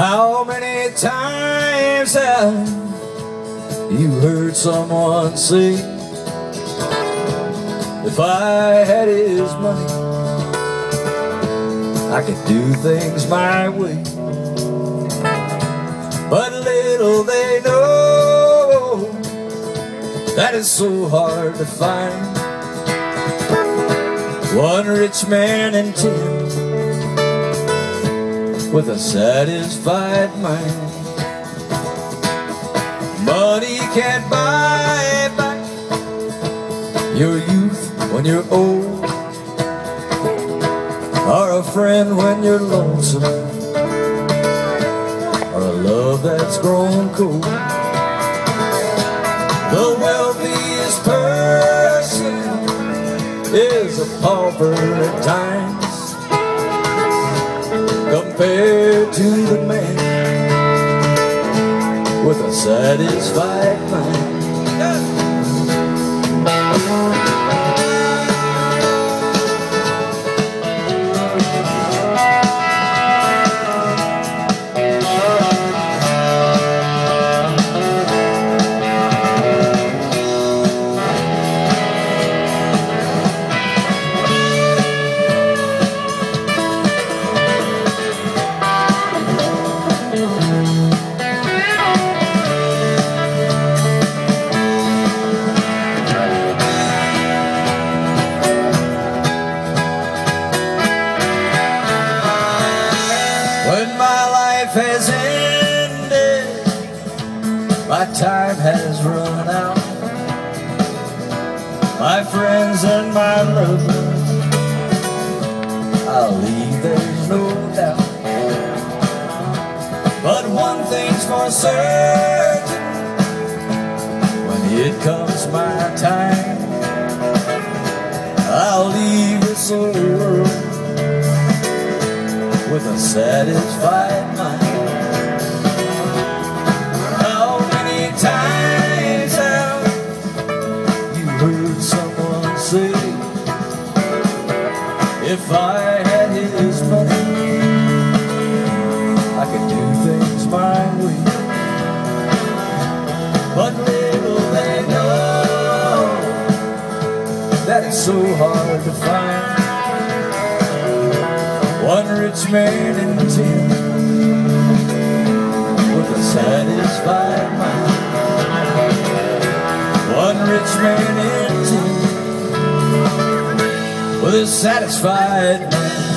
How many times have you heard someone say, If I had his money, I could do things my way. But little they know that it's so hard to find one rich man in ten with a satisfied mind. Money can't buy back your youth when you're old, or a friend when you're lonesome, or a love that's grown cold. The wealthiest person is a pauper at times compared to the man with a satisfied mind. Life has ended, my time has run out. My friends and my lovers, I'll leave, there's no doubt. But one thing's for certain, when it comes my time, I'll leave this old with a satisfied mind. How many times have you heard someone say, If I had his money, I could do things my way. But little they know that it's so hard to find one rich man in ten with a satisfied mind. One rich man in ten with a satisfied mind.